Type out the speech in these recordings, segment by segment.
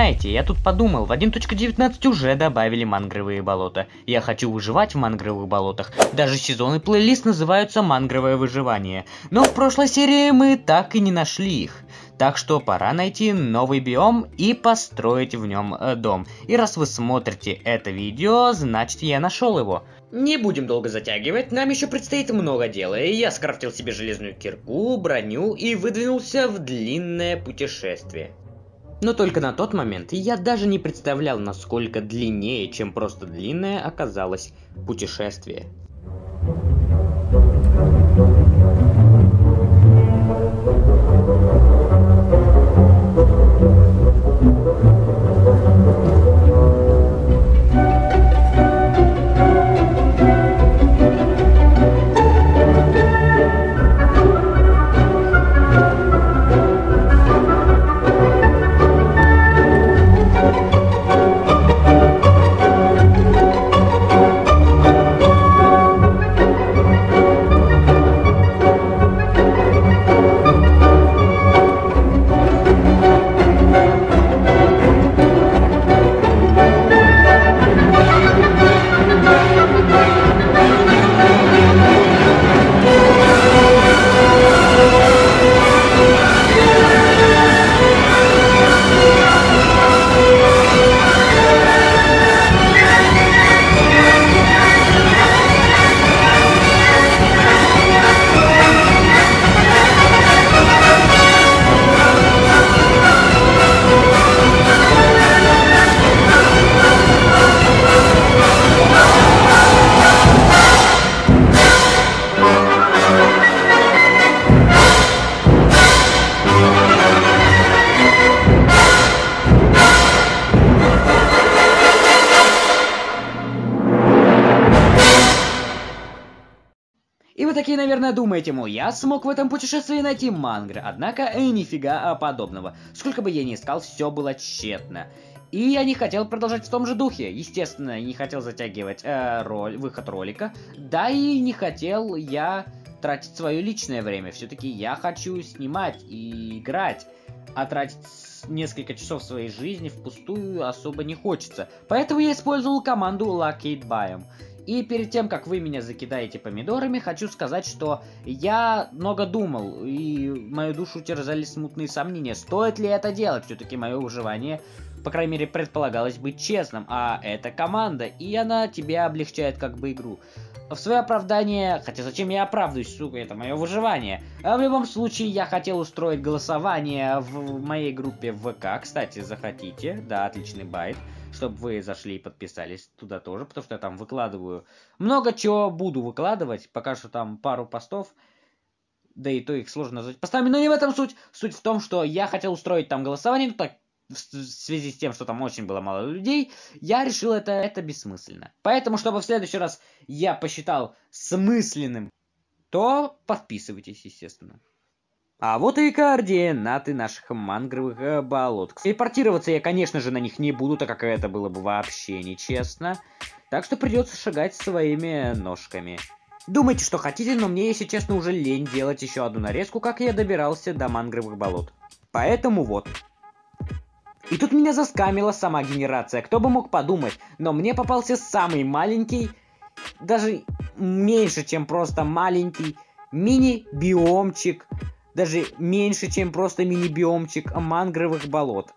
знаете, я тут подумал, в 1.19 уже добавили мангровые болота. Я хочу выживать в мангровых болотах. Даже сезон и плейлист называются «Мангровое выживание». Но в прошлой серии мы так и не нашли их. Так что пора найти новый биом и построить в нем э, дом. И раз вы смотрите это видео, значит я нашел его. Не будем долго затягивать, нам еще предстоит много дела. И я скрафтил себе железную кирку, броню и выдвинулся в длинное путешествие. Но только на тот момент я даже не представлял, насколько длиннее, чем просто длинное оказалось путешествие. И вы такие, наверное, думаете, мол, я смог в этом путешествии найти мангры, однако э, нифига подобного. Сколько бы я ни искал, все было тщетно. И я не хотел продолжать в том же духе. Естественно, не хотел затягивать э, роль, выход ролика. Да и не хотел я тратить свое личное время. Все-таки я хочу снимать и играть. А тратить несколько часов своей жизни впустую особо не хочется. Поэтому я использовал команду Locate Biome. И перед тем, как вы меня закидаете помидорами, хочу сказать, что я много думал, и мою душу терзали смутные сомнения, стоит ли это делать. Все-таки мое выживание, по крайней мере, предполагалось быть честным, а это команда, и она тебе облегчает как бы игру. В свое оправдание, хотя зачем я оправдываюсь, сука, это мое выживание. А в любом случае, я хотел устроить голосование в моей группе ВК, кстати, захотите, да, отличный байт чтобы вы зашли и подписались туда тоже, потому что я там выкладываю много чего буду выкладывать, пока что там пару постов, да и то их сложно назвать постами, но не в этом суть. Суть в том, что я хотел устроить там голосование, но так в связи с тем, что там очень было мало людей, я решил это, это бессмысленно. Поэтому, чтобы в следующий раз я посчитал смысленным, то подписывайтесь, естественно. А вот и координаты наших мангровых э, болот. Телепортироваться я, конечно же, на них не буду, так как это было бы вообще нечестно. Так что придется шагать своими ножками. Думайте, что хотите, но мне, если честно, уже лень делать еще одну нарезку, как я добирался до мангровых болот. Поэтому вот. И тут меня заскамила сама генерация, кто бы мог подумать, но мне попался самый маленький, даже меньше, чем просто маленький, мини-биомчик даже меньше, чем просто мини-биомчик мангровых болот.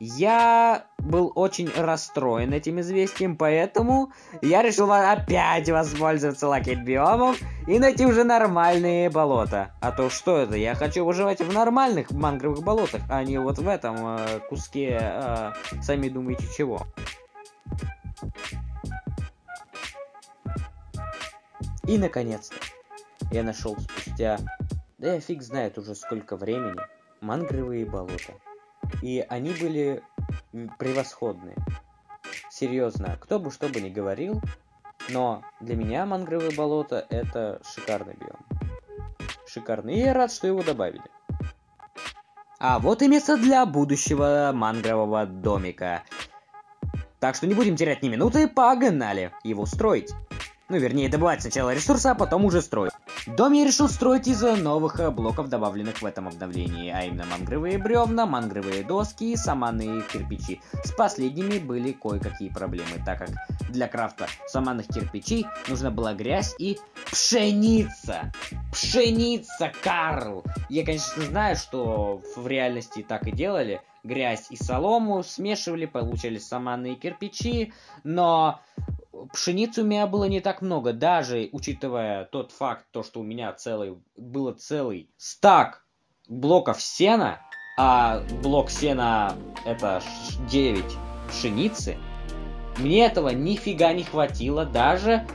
Я был очень расстроен этим известием, поэтому я решил опять воспользоваться лакет биомом и найти уже нормальные болота. А то что это? Я хочу выживать в нормальных мангровых болотах, а не вот в этом э, куске, э, сами думаете чего. И наконец-то я нашел спустя да я фиг знает уже сколько времени, мангровые болота. И они были превосходные. Серьезно, кто бы что бы ни говорил, но для меня мангровые болота это шикарный биом. Шикарный, и я рад, что его добавили. А вот и место для будущего мангрового домика. Так что не будем терять ни минуты, погнали его строить. Ну, вернее, добывать сначала ресурсы, а потом уже строить. Дом я решил строить из новых блоков, добавленных в этом обновлении, а именно мангровые бревна, мангровые доски и саманные кирпичи. С последними были кое-какие проблемы, так как для крафта саманных кирпичей нужна была грязь и пшеница. Пшеница, Карл! Я, конечно, знаю, что в реальности так и делали. Грязь и солому смешивали, получали саманные кирпичи, но пшеницы у меня было не так много, даже учитывая тот факт, то, что у меня целый, было целый стак блоков сена, а блок сена это 9 пшеницы, мне этого нифига не хватило даже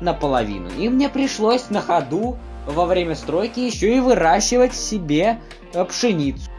наполовину. И мне пришлось на ходу во время стройки еще и выращивать себе пшеницу.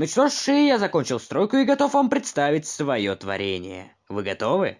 Ну что ж, я закончил стройку и готов вам представить свое творение. Вы готовы?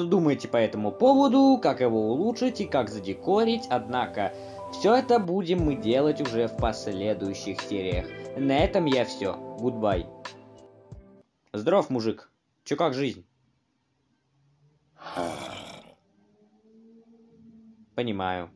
Что думаете по этому поводу, как его улучшить и как задекорить, однако все это будем мы делать уже в последующих сериях. На этом я все. Goodbye. Здоров, мужик. Че как жизнь? Понимаю.